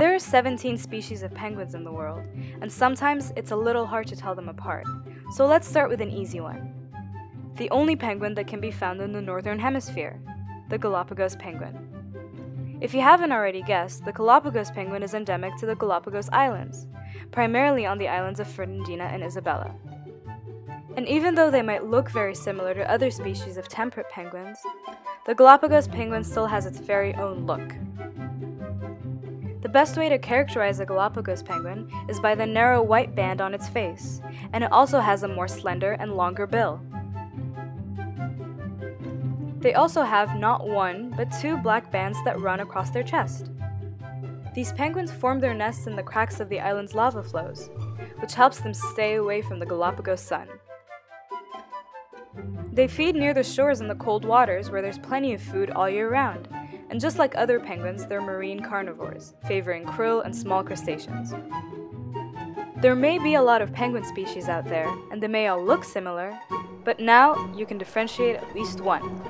There are 17 species of penguins in the world, and sometimes it's a little hard to tell them apart, so let's start with an easy one. The only penguin that can be found in the Northern Hemisphere, the Galapagos penguin. If you haven't already guessed, the Galapagos penguin is endemic to the Galapagos Islands, primarily on the islands of Fernandina and Isabela. And even though they might look very similar to other species of temperate penguins, the Galapagos penguin still has its very own look. The best way to characterize a Galapagos penguin is by the narrow white band on its face, and it also has a more slender and longer bill. They also have not one, but two black bands that run across their chest. These penguins form their nests in the cracks of the island's lava flows, which helps them stay away from the Galapagos sun. They feed near the shores in the cold waters where there's plenty of food all year round, and just like other penguins, they're marine carnivores, favoring krill and small crustaceans. There may be a lot of penguin species out there, and they may all look similar, but now you can differentiate at least one.